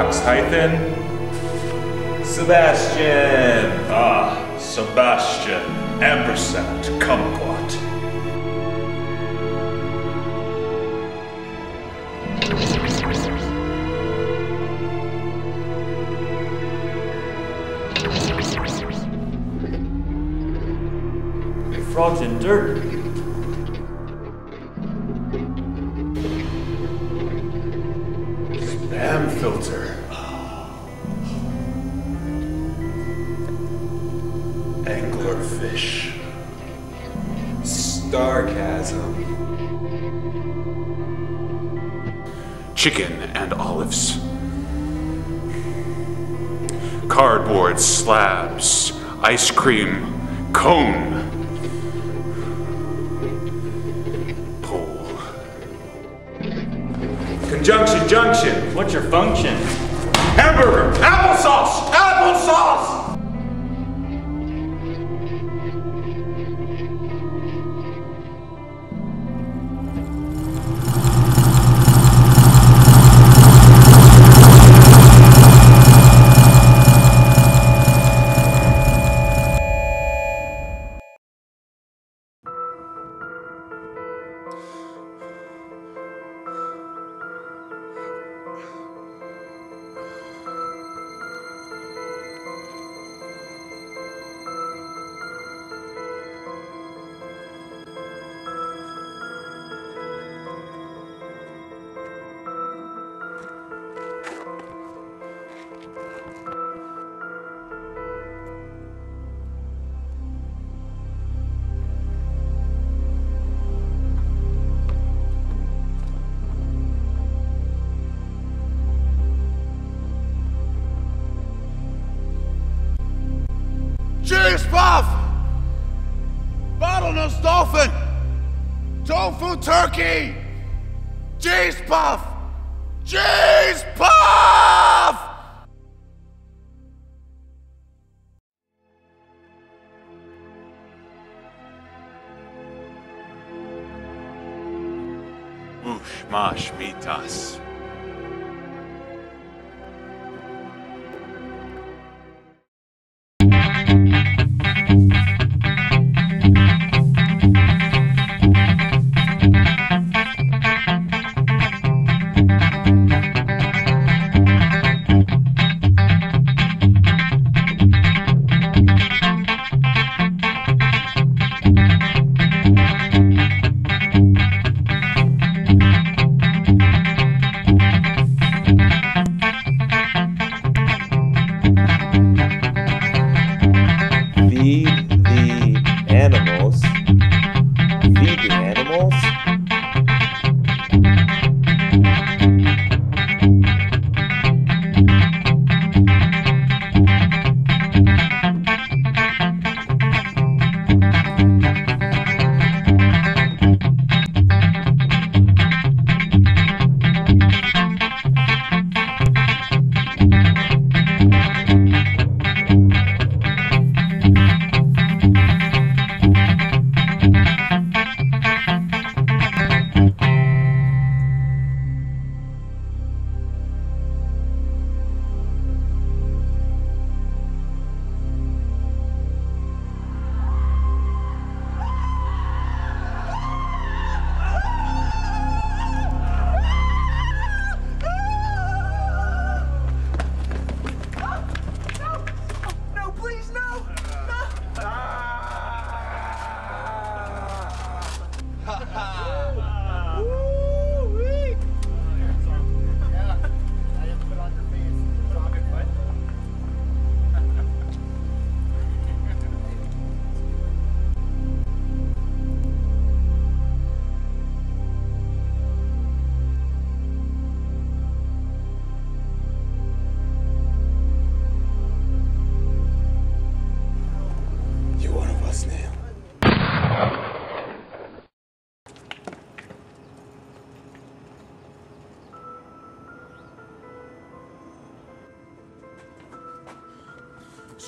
Oxhythen. Sebastian! Ah, Sebastian, Ampersand, Kumquat. Frogs in dirt. Anglerfish. Starchasm. chicken and olives. Cardboard slabs, ice cream, cone. Pole. Conjunction junction. What's your function? Hamburger! Applesauce! Applesauce! Cheers, Puff! Bottlenose dolphin! Tofu turkey! Cheese puff! Cheese puff! Mush, mash, mitas.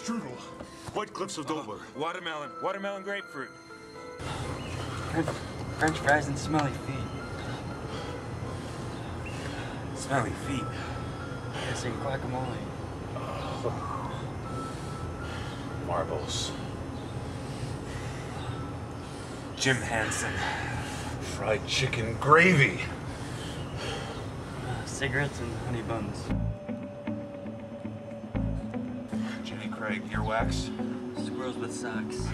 Strudel. White Cliffs of Dover. Watermelon. Watermelon grapefruit. French, French fries and smelly feet. Smelly feet. I say guacamole. Marbles. Jim Henson. Fried chicken gravy. Uh, cigarettes and honey buns. Craig, earwax. Squirrels with socks.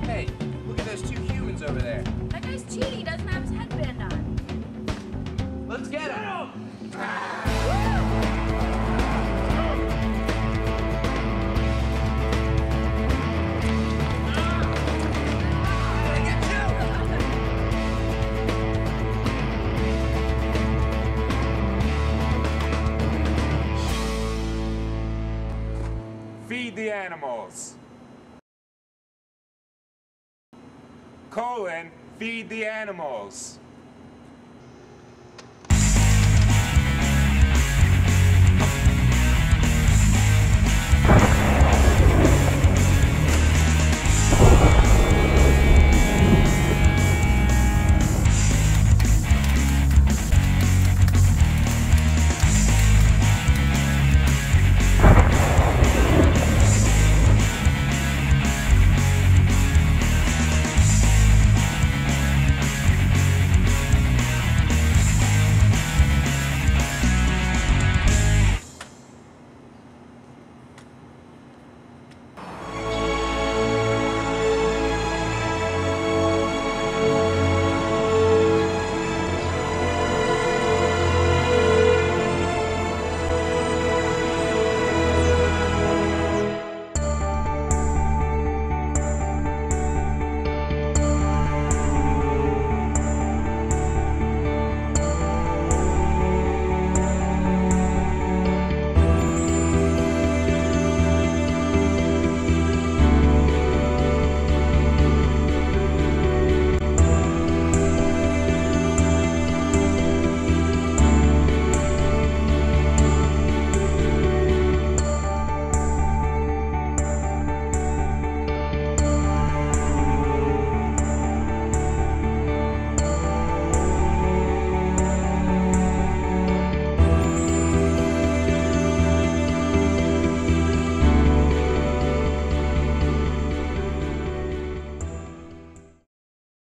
Hey, look at those two humans over there. That guy's cheating. He doesn't have his headband on. The animals. Colon, feed the animals.